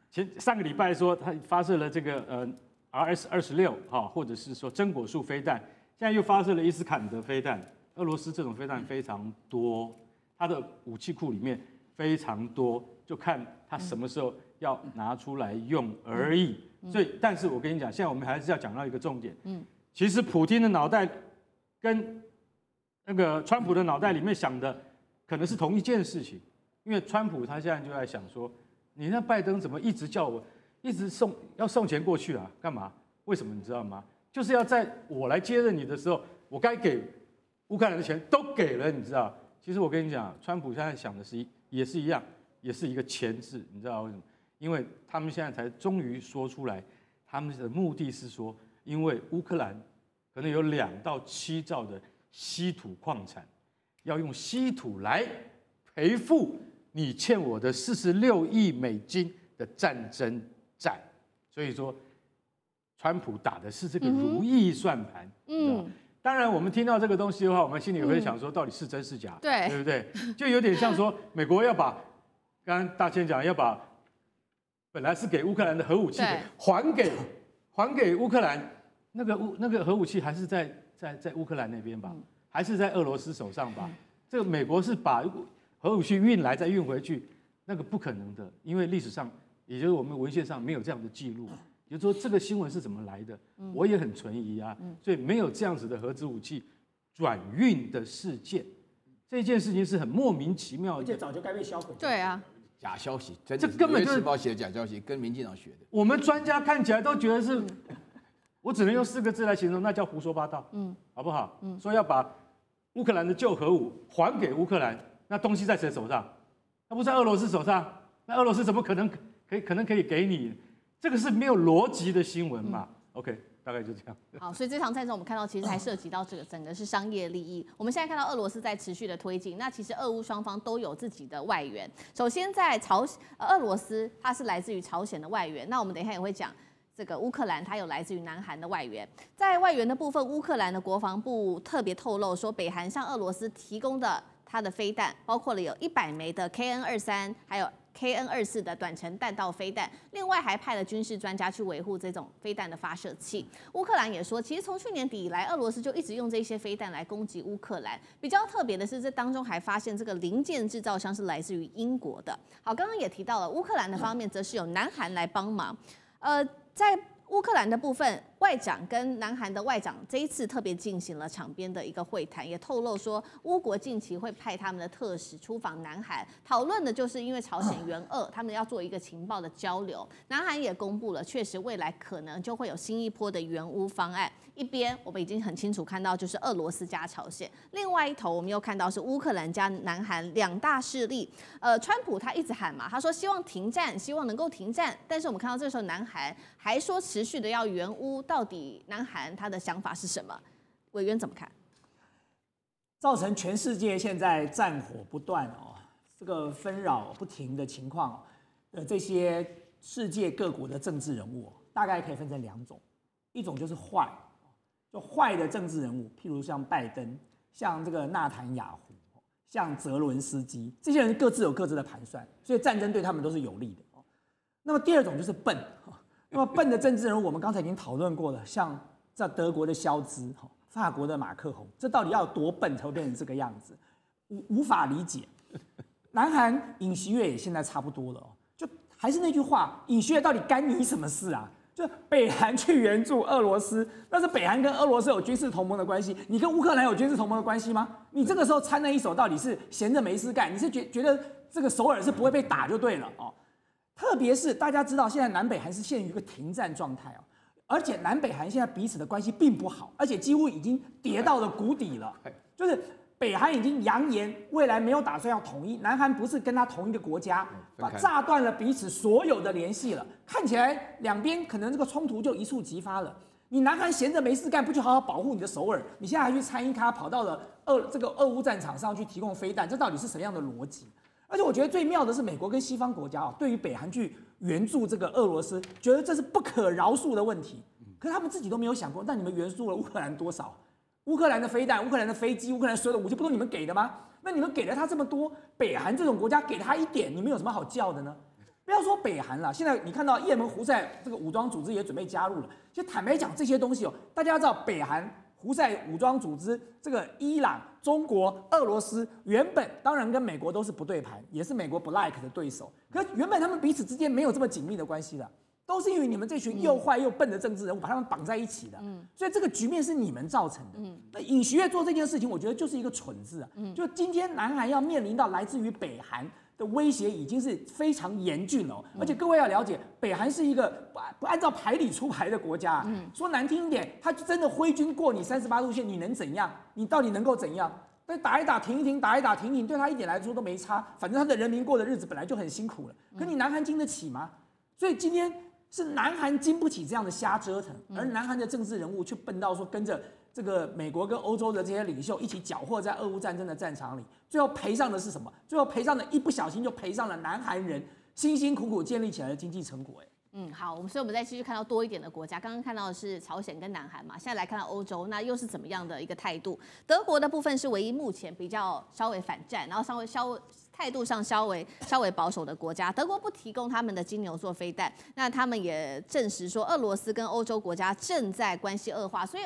前上个礼拜说他发射了这个呃 RS 二十六哈，或者是说真果树飞弹，现在又发射了伊斯坎德飞弹。俄罗斯这种飞弹非常多，它的武器库里面非常多，就看它什么时候。要拿出来用而已，所以，但是我跟你讲，现在我们还是要讲到一个重点。嗯，其实普京的脑袋跟那个川普的脑袋里面想的可能是同一件事情，因为川普他现在就在想说，你那拜登怎么一直叫我一直送要送钱过去啊？干嘛？为什么你知道吗？就是要在我来接任你的时候，我该给乌克兰的钱都给了，你知道？其实我跟你讲，川普现在想的是一也是一样，也是一个前置，你知道为什么？因为他们现在才终于说出来，他们的目的是说，因为乌克兰可能有两到七兆的稀土矿产，要用稀土来赔付你欠我的四十六亿美金的战争债。所以说，川普打的是这个如意算盘。嗯，当然我们听到这个东西的话，我们心里会想说，到底是真是假？对，对不对？就有点像说，美国要把刚刚大千讲要把。本来是给乌克兰的核武器，还给还给乌克兰，那个乌那个核武器还是在在在乌克兰那边吧，还是在俄罗斯手上吧？这个美国是把核武器运来再运回去，那个不可能的，因为历史上也就是我们文献上没有这样的记录。也就是说，这个新闻是怎么来的？我也很存疑啊。所以没有这样子的核子武器转运的事件，这件事情是很莫名其妙，而且早就该被销毁。对啊。假消息，这根本就是报写的假消息，跟民进党学的。我们专家看起来都觉得是，我只能用四个字来形容，那叫胡说八道，嗯，好不好？嗯，说要把乌克兰的旧核武还给乌克兰，那东西在谁手上？那不在俄罗斯手上？那俄罗斯怎么可能可以可能可以给你？这个是没有逻辑的新闻嘛？OK。大概就这样。好，所以这场战争我们看到，其实还涉及到这个整个是商业利益。我们现在看到俄罗斯在持续的推进，那其实俄乌双方都有自己的外援。首先在朝俄罗斯，它是来自于朝鲜的外援。那我们等一下也会讲这个乌克兰，它有来自于南韩的外援。在外援的部分，乌克兰的国防部特别透露说，北韩向俄罗斯提供的它的飞弹，包括了有一百枚的 KN 二三，还有。KN 二四的短程弹道飞弹，另外还派了军事专家去维护这种飞弹的发射器。乌克兰也说，其实从去年底以来，俄罗斯就一直用这些飞弹来攻击乌克兰。比较特别的是，这当中还发现这个零件制造商是来自于英国的。好，刚刚也提到了乌克兰的方面，则是有南韩来帮忙。呃，在乌克兰的部分，外长跟南韩的外长这一次特别进行了场边的一个会谈，也透露说，乌国近期会派他们的特使出访南韩，讨论的就是因为朝鲜援鄂，他们要做一个情报的交流。南韩也公布了，确实未来可能就会有新一波的援乌方案。一边我们已经很清楚看到，就是俄罗斯加朝鲜；另外一头我们又看到是乌克兰加南韩两大势力。呃，川普他一直喊嘛，他说希望停战，希望能够停战。但是我们看到这时候南韩还说持续的要援乌，到底南韩他的想法是什么？委员怎么看？造成全世界现在战火不断哦，这个纷扰不停的情况，呃，这些世界各国的政治人物大概可以分成两种，一种就是坏。坏的政治人物，譬如像拜登、像这个纳坦雅胡、像泽伦斯基，这些人各自有各自的盘算，所以战争对他们都是有利的。那么第二种就是笨，那么笨的政治人物，我们刚才已经讨论过了，像在德国的肖兹、法国的马克宏，这到底要多笨才会变成这个样子？无无法理解。南韩尹锡悦也现在差不多了，就还是那句话，尹锡悦到底干你什么事啊？就北韩去援助俄罗斯，那是北韩跟俄罗斯有军事同盟的关系。你跟乌克兰有军事同盟的关系吗？你这个时候掺了一手，到底是闲着没事干？你是觉觉得这个首尔是不会被打就对了哦。特别是大家知道，现在南北韩是陷于一个停战状态哦，而且南北韩现在彼此的关系并不好，而且几乎已经跌到了谷底了，就是。北韩已经扬言，未来没有打算要统一。南韩不是跟他同一个国家，把炸断了彼此所有的联系了。看起来两边可能这个冲突就一触即发了。你南韩闲着没事干，不去好好保护你的首尔？你现在还去参一咖，跑到了俄这个俄乌战场上去提供飞弹，这到底是什么样的逻辑？而且我觉得最妙的是，美国跟西方国家啊，对于北韩去援助这个俄罗斯，觉得这是不可饶恕的问题。可是他们自己都没有想过，那你们援助了乌克兰多少？乌克兰的飞弹、乌克兰的飞机、乌克兰所有的武器，不都你们给的吗？那你们给了他这么多，北韩这种国家给他一点，你们有什么好叫的呢？不要说北韩了，现在你看到也门胡塞这个武装组织也准备加入了。就坦白讲，这些东西哦，大家知道，北韩胡塞武装组织、这个伊朗、中国、俄罗斯，原本当然跟美国都是不对盘，也是美国不 like 的对手。可原本他们彼此之间没有这么紧密的关系的。都是因为你们这群又坏又笨的政治人物把他们绑在一起的，所以这个局面是你们造成的。那尹锡悦做这件事情，我觉得就是一个蠢字啊！就今天南韩要面临到来自于北韩的威胁，已经是非常严峻了。而且各位要了解，北韩是一个不不按照牌理出牌的国家。说难听一点，他真的挥军过你三十八度线，你能怎样？你到底能够怎样？那打一打停一停，打一打停一停，对他一点来说都没差。反正他的人民过的日子本来就很辛苦了。可你南韩经得起吗？所以今天。是南韩经不起这样的瞎折腾，而南韩的政治人物却笨到说跟着这个美国跟欧洲的这些领袖一起搅和在俄乌战争的战场里，最后赔上的是什么？最后赔上的一不小心就赔上了南韩人辛辛苦苦建立起来的经济成果。哎，嗯，好，我们所以我们再继续看到多一点的国家，刚刚看到的是朝鲜跟南韩嘛，现在来看到欧洲，那又是怎么样的一个态度？德国的部分是唯一目前比较稍微反战，然后稍微稍微。态度上稍微稍微保守的国家，德国不提供他们的金牛座飞弹，那他们也证实说，俄罗斯跟欧洲国家正在关系恶化，所以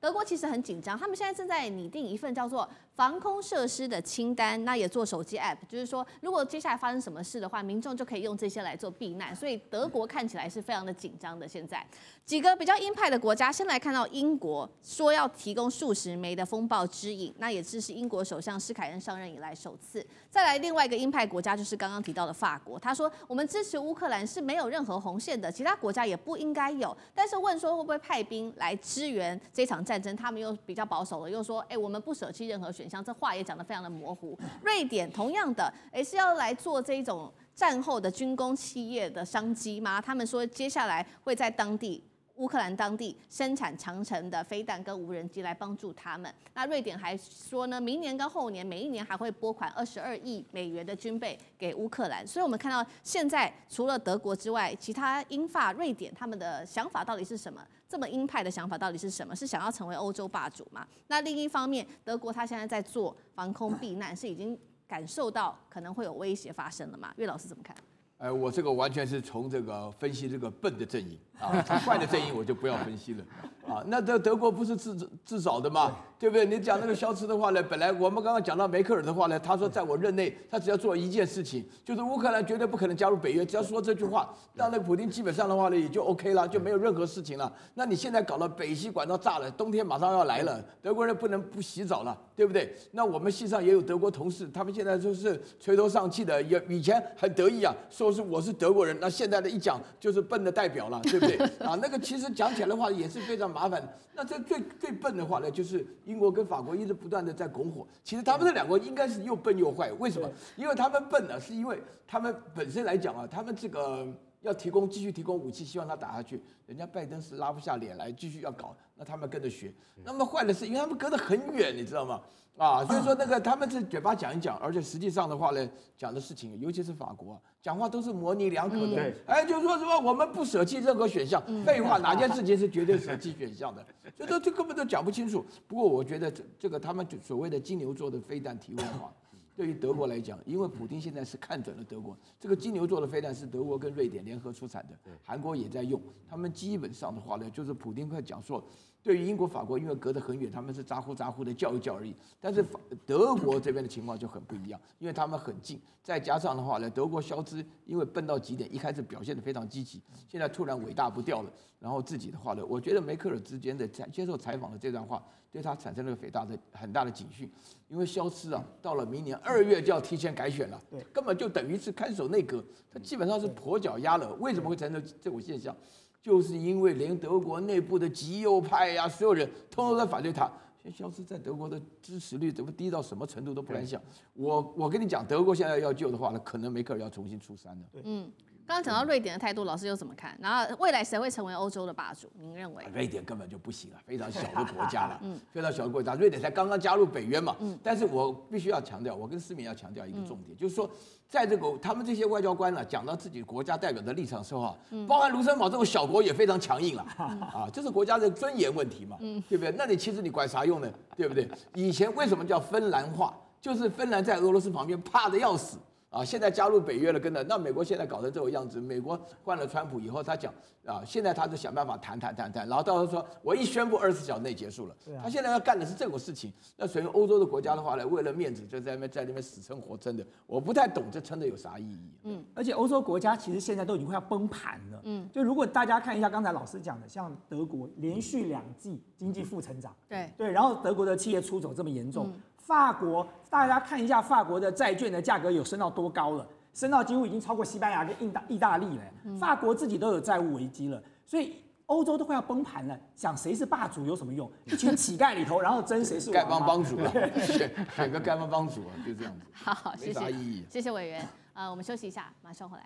德国其实很紧张，他们现在正在拟定一份叫做。防空设施的清单，那也做手机 app，就是说，如果接下来发生什么事的话，民众就可以用这些来做避难。所以德国看起来是非常的紧张的。现在几个比较鹰派的国家，先来看到英国说要提供数十枚的风暴之影，那也是是英国首相施凯恩上任以来首次。再来另外一个鹰派国家就是刚刚提到的法国，他说我们支持乌克兰是没有任何红线的，其他国家也不应该有。但是问说会不会派兵来支援这场战争，他们又比较保守了，又说哎我们不舍弃任何选。选项，这话也讲得非常的模糊。瑞典同样的，也是要来做这种战后的军工企业的商机吗？他们说接下来会在当地乌克兰当地生产长城的飞弹跟无人机来帮助他们。那瑞典还说呢，明年跟后年每一年还会拨款二十二亿美元的军备给乌克兰。所以我们看到现在除了德国之外，其他英法瑞典他们的想法到底是什么？这么鹰派的想法到底是什么？是想要成为欧洲霸主吗？那另一方面，德国它现在在做防空避难，是已经感受到可能会有威胁发生了吗？岳老师怎么看？呃，我这个完全是从这个分析这个笨的阵营啊，从 坏的阵营我就不要分析了。啊，那德德国不是自自找的吗，对不对？你讲那个消失的话呢，本来我们刚刚讲到梅克尔的话呢，他说在我任内，他只要做一件事情，就是乌克兰绝对不可能加入北约，只要说这句话，让那个普京基本上的话呢也就 OK 了，就没有任何事情了。那你现在搞了北溪管道炸了，冬天马上要来了，德国人不能不洗澡了，对不对？那我们系上也有德国同事，他们现在就是垂头丧气的，也以前很得意啊，说是我是德国人，那现在的一讲就是笨的代表了，对不对？啊，那个其实讲起来的话也是非常麻烦。那这最最笨的话呢，就是英国跟法国一直不断的在拱火。其实他们这两国应该是又笨又坏，为什么？因为他们笨呢，是因为他们本身来讲啊，他们这个要提供继续提供武器，希望他打下去，人家拜登是拉不下脸来继续要搞，那他们跟着学。那么坏的是，因为他们隔得很远，你知道吗？啊，所以说那个他们是嘴巴讲一讲，而且实际上的话呢，讲的事情，尤其是法国，讲话都是模棱两可的。哎，就说什么我们不舍弃任何选项，废话，哪件事情是绝对舍弃选项的？所以说这根本都讲不清楚。不过我觉得这这个他们所谓的金牛座的飞弹提问话。对于德国来讲，因为普京现在是看准了德国，这个金牛座的飞弹是德国跟瑞典联合出产的，韩国也在用。他们基本上的话呢，就是普京快讲说，对于英国、法国，因为隔得很远，他们是咋呼咋呼的叫一叫而已。但是法德国这边的情况就很不一样，因为他们很近，再加上的话呢，德国消资因为笨到极点，一开始表现得非常积极，现在突然伟大不掉了，然后自己的话呢，我觉得梅克尔之间的在接受采访的这段话。对他产生了很大的很大的警讯，因为肖兹啊，到了明年二月就要提前改选了，对，根本就等于是看守内阁，他基本上是跛脚鸭了。为什么会产生这种现象？就是因为连德国内部的极右派呀，所有人通通在反对他。肖斯在德国的支持率怎么低到什么程度都不敢想。我我跟你讲，德国现在要救的话，那可能梅克尔要重新出山了。嗯。刚刚讲到瑞典的态度，老师又怎么看？然后未来谁会成为欧洲的霸主？您认为？瑞典根本就不行了，非常小的国家了，嗯，非常小的国家。瑞典才刚刚加入北约嘛，嗯。但是我必须要强调，我跟市民要强调一个重点，就是说，在这个他们这些外交官呢，讲到自己国家代表的立场时候啊，包含卢森堡这种小国也非常强硬了，啊，这是国家的尊严问题嘛，嗯，对不对？那你其实你管啥用呢？对不对？以前为什么叫芬兰化？就是芬兰在俄罗斯旁边，怕的要死。啊，现在加入北约了，跟着那美国现在搞成这个样子。美国换了川普以后，他讲啊，现在他就想办法谈谈谈谈，然后到时候说我一宣布二十四小时内结束了。他现在要干的是这种事情。那属于欧洲的国家的话呢，为了面子就在那边在那边死撑活撑的，我不太懂这撑的有啥意义。嗯，而且欧洲国家其实现在都已经快要崩盘了。嗯，就如果大家看一下刚才老师讲的，像德国连续两季经济负成长，对对，然后德国的企业出走这么严重。法国，大家看一下法国的债券的价格有升到多高了？升到几乎已经超过西班牙跟意大意大利了。法国自己都有债务危机了，所以欧洲都快要崩盘了。想谁是霸主有什么用？一群乞丐里头，然后争谁是丐帮帮主啊？选选个丐帮帮主啊，就这样子。好，谢谢，意义。谢谢委员。呃，我们休息一下，马上回来。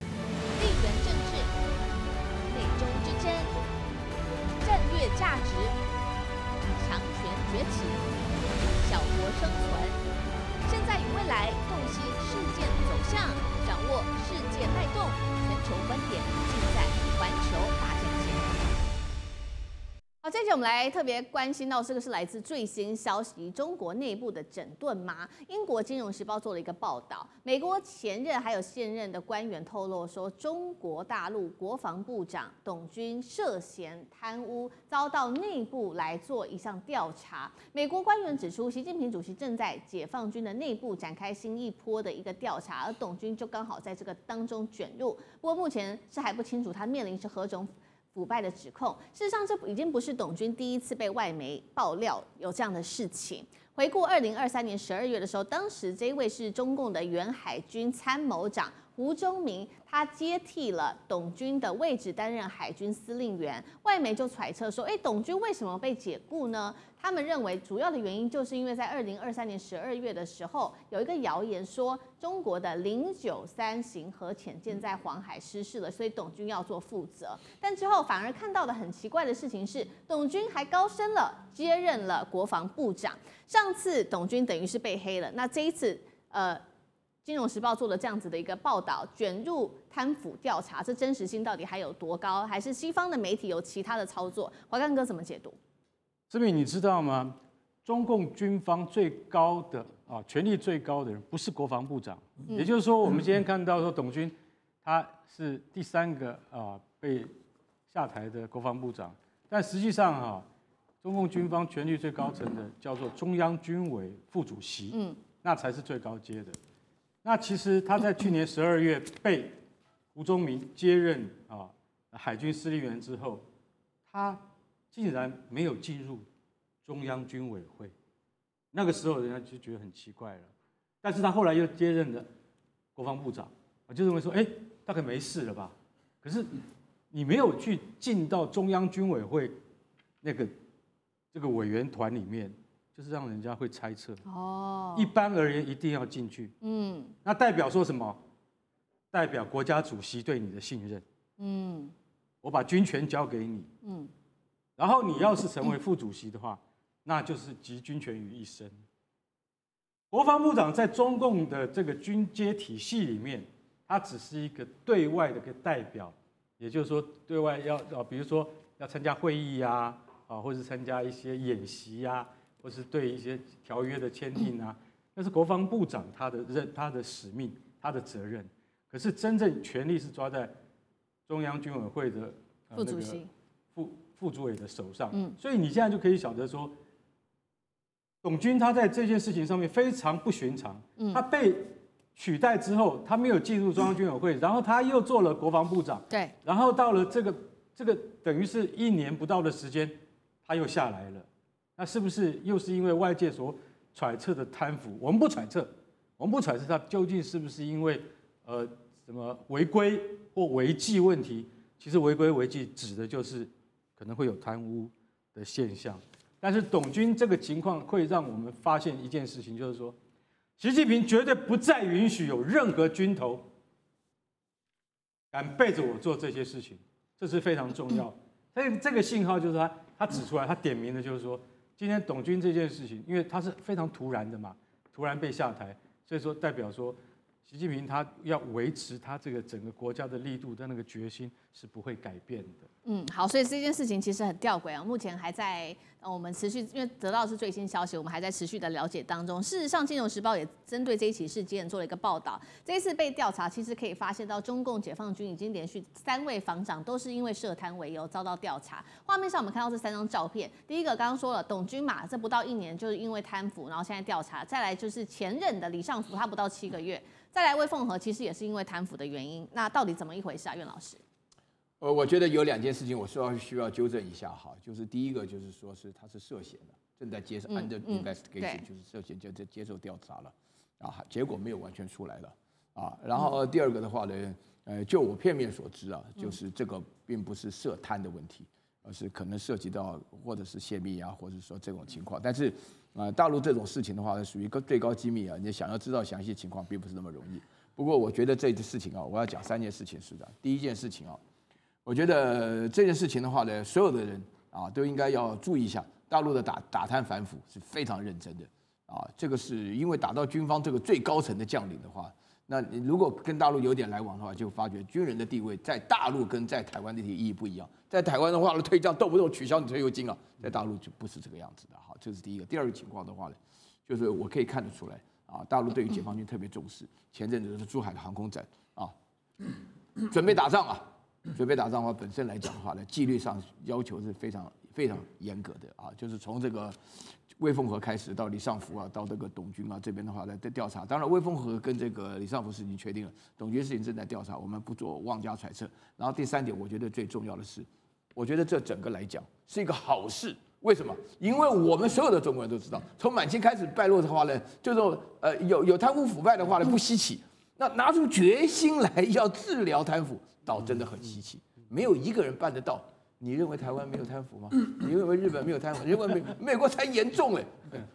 地缘政治，美中之争，战略价值，强权崛起。小国生存，现在与未来洞悉事件走向，掌握世界脉动，全球观点尽在环球大讲堂。好，这期我们来特别关心到这个是来自最新消息，中国内部的整顿吗？英国金融时报做了一个报道，美国前任还有现任的官员透露说，中国大陆国防部长董军涉嫌贪污，遭到内部来做一项调查。美国官员指出，习近平主席正在解放军的内部展开新一波的一个调查，而董军就刚好在这个当中卷入。不过目前是还不清楚他面临是何种。腐败的指控，事实上这已经不是董军第一次被外媒爆料有这样的事情。回顾二零二三年十二月的时候，当时这位是中共的原海军参谋长吴忠明，他接替了董军的位置，担任海军司令员。外媒就揣测说，哎，董军为什么被解雇呢？他们认为主要的原因就是因为在二零二三年十二月的时候，有一个谣言说中国的零九三型核潜舰在黄海失事了，所以董军要做负责。但之后反而看到的很奇怪的事情是，董军还高升了，接任了国防部长。上次董军等于是被黑了，那这一次，呃，《金融时报》做了这样子的一个报道，卷入贪腐调查，这真实性到底还有多高？还是西方的媒体有其他的操作？华干哥怎么解读？志敏，你知道吗？中共军方最高的啊，权力最高的人不是国防部长，也就是说，我们今天看到说董军他是第三个啊被下台的国防部长，但实际上哈，中共军方权力最高层的叫做中央军委副主席，嗯，那才是最高阶的。那其实他在去年十二月被胡宗明接任啊海军司令员之后，他竟然没有进入中央军委会，那个时候人家就觉得很奇怪了。但是他后来又接任了国防部长，我就认为说，哎，大概没事了吧？可是你没有去进到中央军委会那个这个委员团里面，就是让人家会猜测。哦，一般而言一定要进去。嗯，那代表说什么？代表国家主席对你的信任。嗯，我把军权交给你。嗯，然后你要是成为副主席的话，那就是集军权于一身。国防部长在中共的这个军阶体系里面，他只是一个对外的一个代表，也就是说，对外要啊，比如说要参加会议呀，啊，或是参加一些演习呀，或是对一些条约的签订啊，那是国防部长他的任、他的使命、他的责任。可是真正权力是抓在中央军委会的副主席、副副主委的手上。嗯，所以你现在就可以晓得说。董军他在这件事情上面非常不寻常，他被取代之后，他没有进入中央军委会，然后他又做了国防部长，对，然后到了这个这个等于是一年不到的时间，他又下来了，那是不是又是因为外界所揣测的贪腐？我们不揣测，我们不揣测他究竟是不是因为呃什么违规或违纪问题？其实违规违纪指的就是可能会有贪污的现象。但是董军这个情况会让我们发现一件事情，就是说，习近平绝对不再允许有任何军头敢背着我做这些事情，这是非常重要。所以这个信号就是他他指出来，他点名的就是说，今天董军这件事情，因为他是非常突然的嘛，突然被下台，所以说代表说，习近平他要维持他这个整个国家的力度的那个决心是不会改变的。嗯，好，所以这件事情其实很吊诡啊，目前还在呃我们持续，因为得到是最新消息，我们还在持续的了解当中。事实上，《金融时报》也针对这一起事件做了一个报道。这一次被调查，其实可以发现到中共解放军已经连续三位防长都是因为涉贪为由遭到调查。画面上我们看到这三张照片，第一个刚刚说了，董军马这不到一年就是因为贪腐，然后现在调查；再来就是前任的李尚福，他不到七个月；再来魏凤和，其实也是因为贪腐的原因。那到底怎么一回事啊，苑老师？呃，我觉得有两件事情我需要需要纠正一下哈，就是第一个就是说是他是涉嫌的，正在接受 under investigation，就是涉嫌就在接受调查了，啊，结果没有完全出来了，啊，然后第二个的话呢，呃，就我片面所知啊，就是这个并不是涉贪的问题，而是可能涉及到或者是泄密啊，或者说这种情况，但是啊，大陆这种事情的话属于个最高机密啊，你想要知道详细情况并不是那么容易。不过我觉得这件事情啊，我要讲三件事情是的，第一件事情啊。我觉得这件事情的话呢，所有的人啊都应该要注意一下，大陆的打打贪反腐是非常认真的啊。这个是因为打到军方这个最高层的将领的话，那你如果跟大陆有点来往的话，就发觉军人的地位在大陆跟在台湾的意义不一样。在台湾的话呢，退将动不动取消你退休金啊，在大陆就不是这个样子的。好，这是第一个。第二个情况的话呢，就是我可以看得出来啊，大陆对于解放军特别重视。前阵子是珠海的航空展啊，准备打仗啊。准备打仗的话，本身来讲的话呢，纪律上要求是非常非常严格的啊。就是从这个魏凤和开始，到李尚福啊，到这个董军啊这边的话来调查。当然，魏凤和跟这个李尚福是已经确定了，董军事情正在调查，我们不做妄加揣测。然后第三点，我觉得最重要的是，我觉得这整个来讲是一个好事。为什么？因为我们所有的中国人都知道，从满清开始败落的话呢，就是呃有有贪污腐败的话呢不稀奇。那拿出决心来要治疗贪腐。倒真的很稀奇，没有一个人办得到。你认为台湾没有贪腐吗？你认为日本没有贪腐？认为美 美国才严重嘞。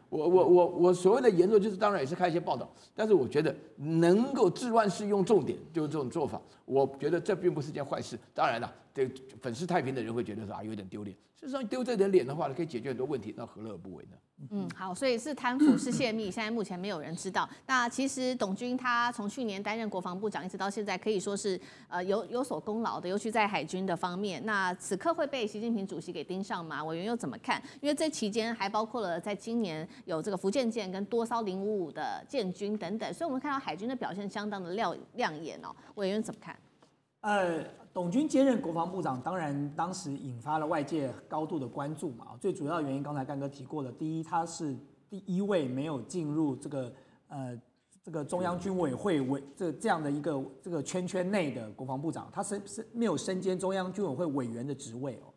我我我我所谓的严重，就是当然也是看一些报道，但是我觉得能够治乱世用重点，就是这种做法。我觉得这并不是件坏事。当然了，对粉饰太平的人会觉得说啊有点丢脸。事实上丢这点脸的话呢，可以解决很多问题，那何乐而不为呢？嗯，好，所以是贪腐是泄密，现在目前没有人知道。那其实董军他从去年担任国防部长一直到现在，可以说是呃有有所功劳的，尤其在海军的方面。那此刻会被习近平主席给盯上吗？委员又怎么看？因为这期间还包括了在今年有这个福建舰跟多艘零五五的建军等等，所以我们看到海军的表现相当的亮亮眼哦。委员怎么看？呃，董军兼任国防部长，当然当时引发了外界高度的关注嘛。最主要原因，刚才干哥提过了，第一，他是第一位没有进入这个呃这个中央军委会委这这样的一个这个圈圈内的国防部长，他是是没有身兼中央军委会委员的职位哦。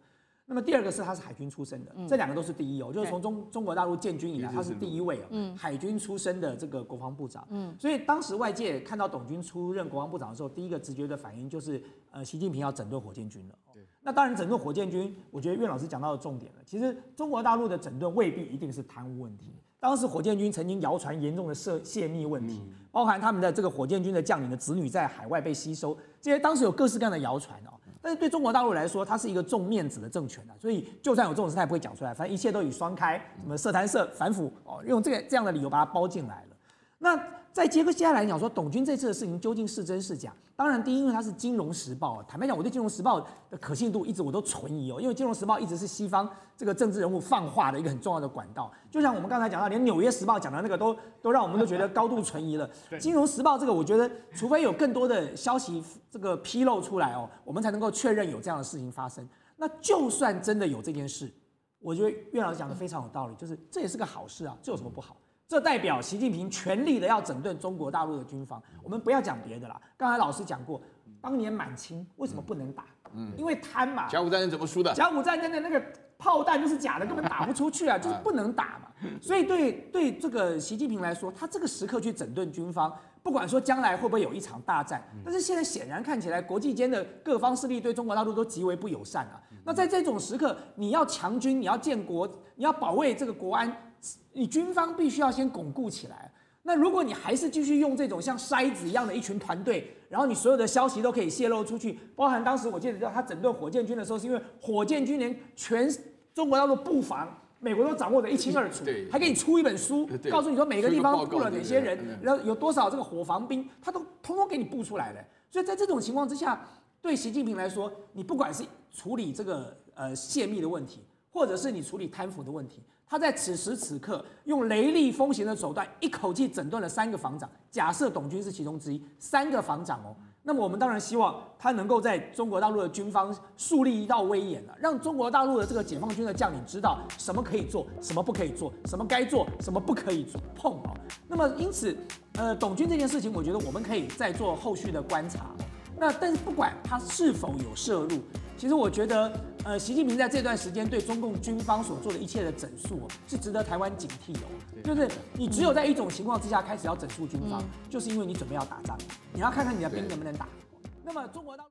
那么第二个是他是海军出身的，这两个都是第一哦，就是从中中国大陆建军以来，他是第一位哦，海军出身的这个国防部长。嗯，所以当时外界看到董军出任国防部长的时候，第一个直觉的反应就是，呃，习近平要整顿火箭军了。对，那当然整顿火箭军，我觉得岳老师讲到的重点了。其实中国大陆的整顿未必一定是贪污问题，当时火箭军曾经谣传严重的涉泄密问题，包含他们的这个火箭军的将领的子女在海外被吸收，这些当时有各式各样的谣传哦。但是对中国大陆来说，它是一个重面子的政权啊，所以就算有这种事，他也不会讲出来。反正一切都以双开、什么涉贪涉反腐哦，用这个这样的理由把它包进来了。那在接接下来讲说，董军这次的事情究竟是真是假？当然，第一，因为它是《金融时报》，坦白讲，我对《金融时报》的可信度一直我都存疑哦，因为《金融时报》一直是西方这个政治人物放话的一个很重要的管道。就像我们刚才讲到，连《纽约时报》讲的那个都都让我们都觉得高度存疑了。《金融时报》这个，我觉得除非有更多的消息这个披露出来哦，我们才能够确认有这样的事情发生。那就算真的有这件事，我觉得岳老师讲的非常有道理，就是这也是个好事啊，这有什么不好？这代表习近平全力的要整顿中国大陆的军方。我们不要讲别的啦，刚才老师讲过，当年满清为什么不能打？嗯，因为贪嘛。甲午战争怎么输的？甲午战争的那个炮弹就是假的，根本打不出去啊，就是不能打嘛。所以对对这个习近平来说，他这个时刻去整顿军方，不管说将来会不会有一场大战，但是现在显然看起来，国际间的各方势力对中国大陆都极为不友善啊。那在这种时刻，你要强军，你要建国，你要保卫这个国安。你军方必须要先巩固起来。那如果你还是继续用这种像筛子一样的一群团队，然后你所有的消息都可以泄露出去，包含当时我记得他整顿火箭军的时候，是因为火箭军连全中国大陆布防，美国都掌握的一清二楚，还给你出一本书，告诉你说每个地方布了哪些人，然后有多少这个火防兵，他都通通给你布出来了。所以在这种情况之下，对习近平来说，你不管是处理这个呃泄密的问题，或者是你处理贪腐的问题。他在此时此刻用雷厉风行的手段，一口气整顿了三个防长。假设董军是其中之一，三个防长哦，那么我们当然希望他能够在中国大陆的军方树立一道威严了，让中国大陆的这个解放军的将领知道什么可以做，什么不可以做，什么该做，什么不可以碰哦。那么因此，呃，董军这件事情，我觉得我们可以再做后续的观察。那但是不管他是否有涉入。其实我觉得，呃，习近平在这段时间对中共军方所做的一切的整肃，哦是值得台湾警惕的。就是你只有在一种情况之下开始要整肃军方，就是因为你准备要打仗，你要看看你的兵能不能打。那么中国当。